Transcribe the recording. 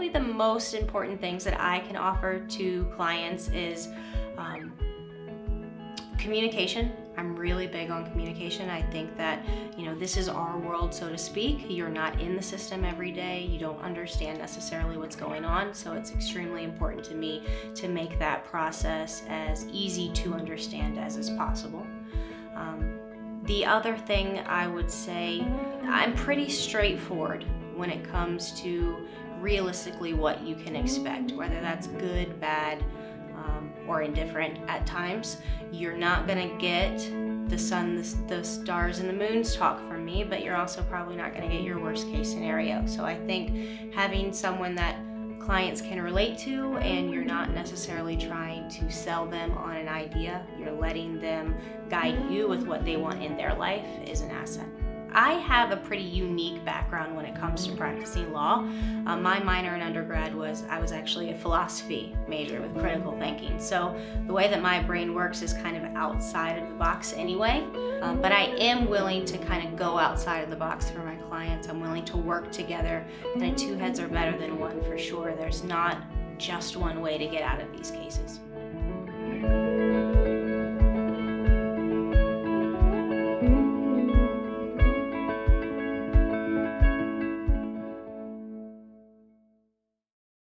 probably the most important things that I can offer to clients is um, communication. I'm really big on communication. I think that, you know, this is our world, so to speak. You're not in the system every day. You don't understand necessarily what's going on. So it's extremely important to me to make that process as easy to understand as is possible. Um, the other thing I would say, I'm pretty straightforward when it comes to realistically what you can expect, whether that's good, bad, um, or indifferent at times. You're not gonna get the sun, the, the, stars, and the moons talk from me, but you're also probably not gonna get your worst case scenario. So I think having someone that clients can relate to and you're not necessarily trying to sell them on an idea, you're letting them guide you with what they want in their life is an asset. I have a pretty unique background when it comes to practicing law. Uh, my minor in undergrad was, I was actually a philosophy major with critical thinking. So the way that my brain works is kind of outside of the box anyway. Um, but I am willing to kind of go outside of the box for my clients. I'm willing to work together. And two heads are better than one for sure. There's not just one way to get out of these cases.